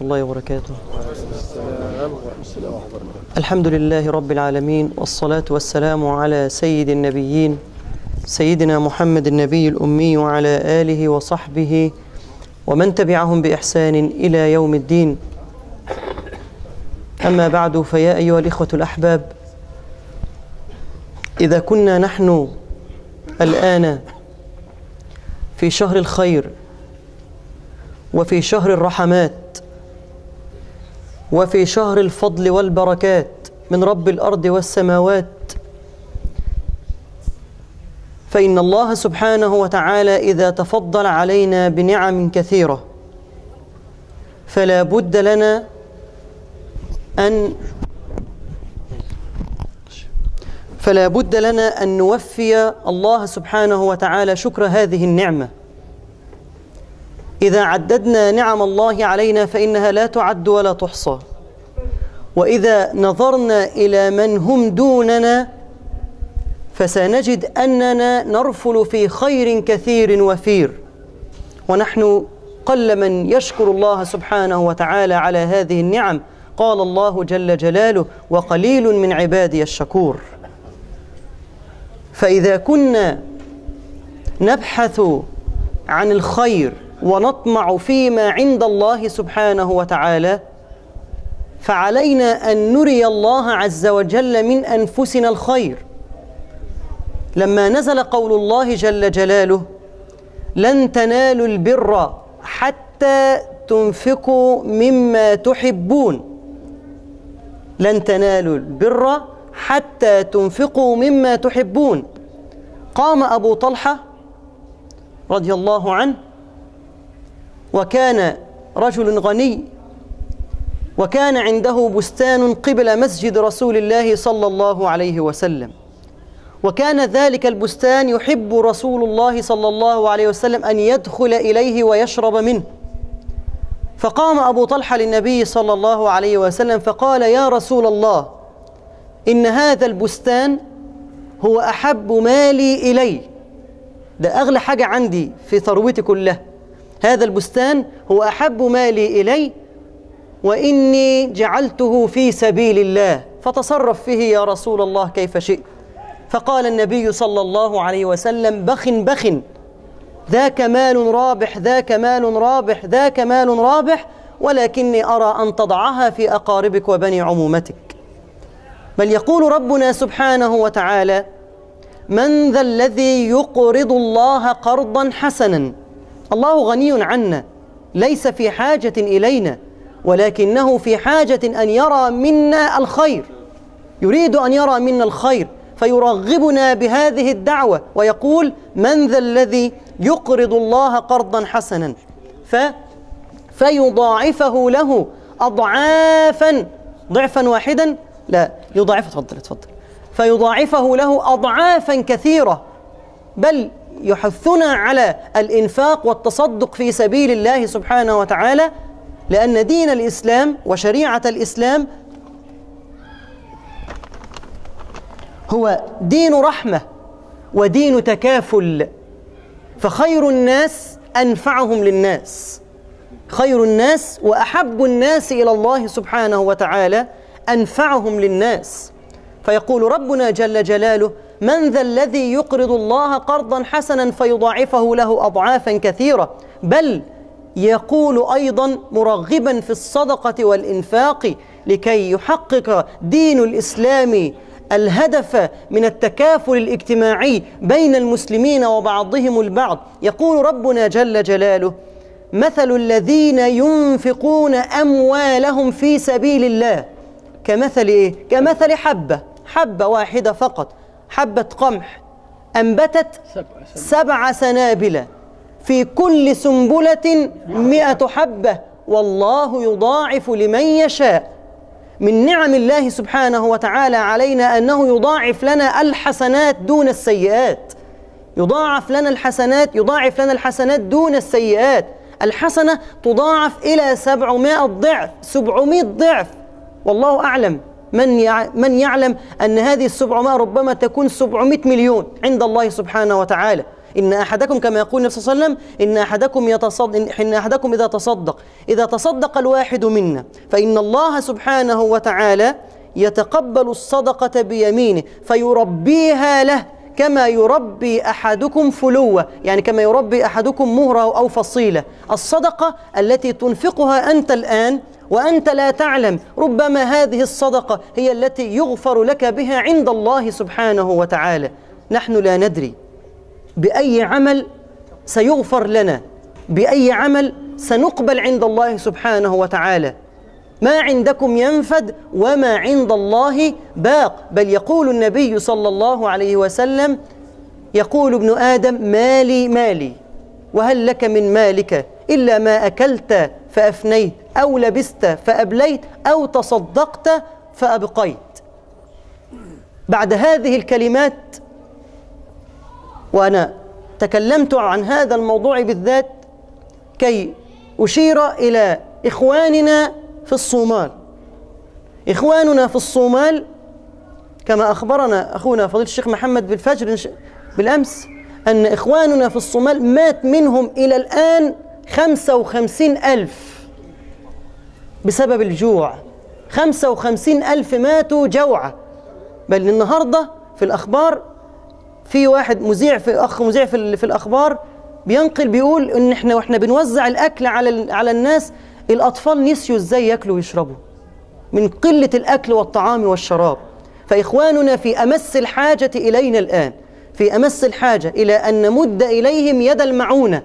الله وبركاته. الحمد لله رب العالمين والصلاة والسلام على سيد النبيين سيدنا محمد النبي الأمي وعلى آله وصحبه ومن تبعهم بإحسان إلى يوم الدين. أما بعد فيا أيها الإخوة الأحباب إذا كنا نحن الآن في شهر الخير وفي شهر الرحمات وفي شهر الفضل والبركات من رب الأرض والسماوات. فإن الله سبحانه وتعالى إذا تفضل علينا بنعم كثيرة فلا بد لنا أن فلا بد لنا أن نوفي الله سبحانه وتعالى شكر هذه النعمة. إذا عددنا نعم الله علينا فإنها لا تعد ولا تحصى. وإذا نظرنا إلى من هم دوننا فسنجد أننا نرفل في خير كثير وفير. ونحن قل من يشكر الله سبحانه وتعالى على هذه النعم. قال الله جل جلاله وقليل من عبادي الشكور. فإذا كنا نبحث عن الخير ونطمع فيما عند الله سبحانه وتعالى فعلينا أن نري الله عز وجل من أنفسنا الخير. لما نزل قول الله جل جلاله لن تنالوا البر حتى تنفقوا مما تحبون. لن تنالوا البر حتى تنفقوا مما تحبون. قام أبو طلحة رضي الله عنه وكان رجل غني وكان عنده بستان قبل مسجد رسول الله صلى الله عليه وسلم. وكان ذلك البستان يحب رسول الله صلى الله عليه وسلم أن يدخل إليه ويشرب منه. فقام أبو طلحة للنبي صلى الله عليه وسلم فقال يا رسول الله إن هذا البستان هو أحب مالي إلي. ده أغلى حاجة عندي في ثروتي كلها. هذا البستان هو أحب مالي إلي وإني جعلته في سبيل الله. فتصرف فيه يا رسول الله كيف شئت. فقال النبي صلى الله عليه وسلم بخ بخ ذاك مال رابح ذاك مال رابح ذاك مال رابح ولكني أرى أن تضعها في أقاربك وبني عمومتك. بل يقول ربنا سبحانه وتعالى من ذا الذي يقرض الله قرضا حسنا الله غني عنا ليس في حاجة إلينا ولكنه في حاجة أن يرى منا الخير. يريد أن يرى منا الخير فيرغبنا بهذه الدعوة ويقول من ذا الذي يقرض الله قرضا حسنا؟ ف فيضاعفه له أضعافا. ضعفا واحدا؟ لا يضاعف تفضل تفضل. فيضاعفه له أضعافا كثيرة. بل يحثنا على الإنفاق والتصدق في سبيل الله سبحانه وتعالى لأن دين الإسلام وشريعة الإسلام هو دين رحمة ودين تكافل فخير الناس أنفعهم للناس. خير الناس وأحب الناس إلى الله سبحانه وتعالى أنفعهم للناس. فيقول ربنا جل جلاله من ذا الذي يقرض الله قرضا حسنا فيضاعفه له اضعافا كثيرة بل يقول أيضا مرغبا في الصدقة والإنفاق لكي يحقق دين الإسلام الهدف من التكافل الاجتماعي بين المسلمين وبعضهم البعض. يقول ربنا جل جلاله مثل الذين ينفقون أموالهم في سبيل الله كمثل إيه؟ كمثل حبة حبة واحدة فقط حبة قمح أنبتت سبع سنابل في كل سنبلة مئة حبة والله يضاعف لمن يشاء. من نعم الله سبحانه وتعالى علينا أنه يضاعف لنا الحسنات دون السيئات. يضاعف لنا الحسنات يضاعف لنا الحسنات دون السيئات. الحسنة تضاعف إلى سبعمائة ضعف سبعمائة ضعف. والله أعلم. من من يعلم أن هذه السبعمائة ربما تكون سبعمائة مليون عند الله سبحانه وتعالى. إن أحدكم كما يقول النبي صلى الله عليه وسلم إن أحدكم يتصدق إن أحدكم إذا تصدق إذا تصدق الواحد منا فإن الله سبحانه وتعالى يتقبل الصدقة بيمينه فيربيها له كما يربي أحدكم فلوة يعني كما يربي أحدكم مهرة أو فصيلة. الصدقة التي تنفقها أنت الآن وأنت لا تعلم ربما هذه الصدقة هي التي يغفر لك بها عند الله سبحانه وتعالى. نحن لا ندري بأي عمل سيغفر لنا بأي عمل سنقبل عند الله سبحانه وتعالى. ما عندكم ينفد وما عند الله باق. بل يقول النبي صلى الله عليه وسلم يقول ابن آدم مالي مالي وهل لك من مالك إلا ما أكلت فأفنيت؟ أو لبست فأبليت أو تصدقت فأبقيت. بعد هذه الكلمات وأنا تكلمت عن هذا الموضوع بالذات كي أشير إلى إخواننا في الصومال. إخواننا في الصومال كما أخبرنا أخونا فضيلة الشيخ محمد بالفجر بالأمس أن إخواننا في الصومال مات منهم إلى الآن خمسة وخمسين ألف. بسبب الجوع. خمسة وخمسين ألف ماتوا جوعة. بل النهاردة في الأخبار في واحد مذيع في أخ مذيع في, في الأخبار بينقل بيقول إن إحنا وإحنا بنوزع الأكل على على الناس الأطفال نسيوا إزاي يأكلوا ويشربوا. من قلة الأكل والطعام والشراب. فإخواننا في أمس الحاجة إلينا الآن. في أمس الحاجة إلى أن نمد إليهم يد المعونة.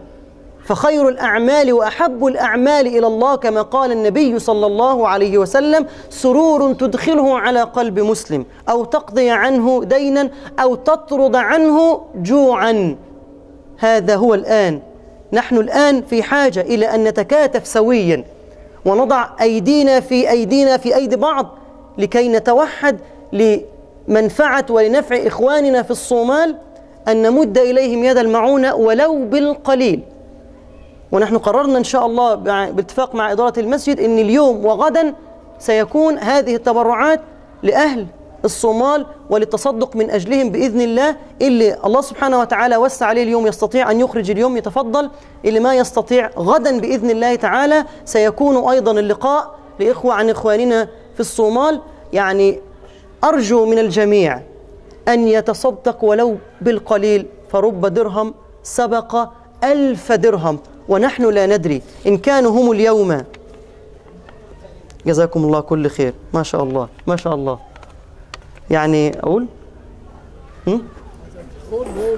فخير الأعمال وأحب الأعمال إلى الله كما قال النبي صلى الله عليه وسلم سرور تدخله على قلب مسلم أو تقضي عنه دينا أو تطرد عنه جوعا. هذا هو الآن. نحن الآن في حاجة إلى أن نتكاتف سويا ونضع أيدينا في أيدينا في أيدي بعض لكي نتوحد لمنفعة ولنفع إخواننا في الصومال أن نمد إليهم يد المعونة ولو بالقليل. ونحن قررنا إن شاء الله باتفاق مع إدارة المسجد أن اليوم وغدا سيكون هذه التبرعات لأهل الصومال وللتصدق من أجلهم بإذن الله اللي الله سبحانه وتعالى وسع عليه اليوم يستطيع أن يخرج اليوم يتفضل اللي ما يستطيع غدا بإذن الله تعالى سيكون أيضا اللقاء لإخوة عن إخواننا في الصومال. يعني أرجو من الجميع أن يتصدق ولو بالقليل فرب درهم سبق ألف درهم. ونحن لا ندري. إن كانوا هم اليوم. جزاكم الله كل خير. ما شاء الله. ما شاء الله. يعني أقول؟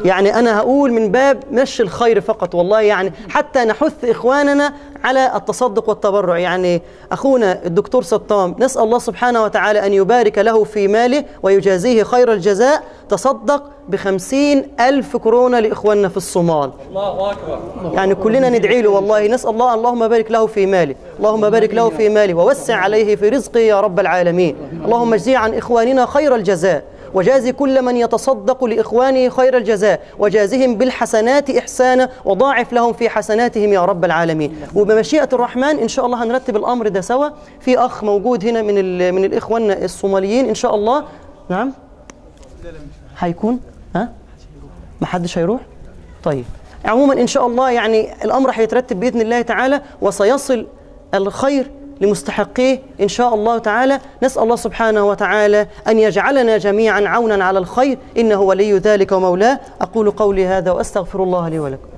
يعني أنا هقول من باب مشي الخير فقط والله يعني حتى نحث إخواننا على التصدق والتبرع. يعني أخونا الدكتور سطام نسأل الله سبحانه وتعالى أن يبارك له في ماله ويجازيه خير الجزاء. تصدق بخمسين ألف كورونا لإخواننا في الصومال. الله أكبر. يعني كلنا ندعي له والله. نسأل الله اللهم بارك له في ماله اللهم بارك له في ماله ووسع عليه في رزقه يا رب العالمين. اللهم اجزي عن إخواننا خير الجزاء. وجازي كل من يتصدق لإخوانه خير الجزاء وجازهم بالحسنات إحسانا وضاعف لهم في حسناتهم يا رب العالمين. وبمشيئة الرحمن إن شاء الله هنرتب الأمر ده سوا. في أخ موجود هنا من من الإخوان الصوماليين إن شاء الله. نعم. هيكون؟ ها؟ ما حدش هيروح؟ طيب. عموما إن شاء الله يعني الأمر هيترتب بإذن الله تعالى وسيصل الخير لمستحقيه. إن شاء الله تعالى نسأل الله سبحانه وتعالى أن يجعلنا جميعا عونا على الخير. إنه ولي ذلك ومولاه. أقول قولي هذا وأستغفر الله لي ولكم.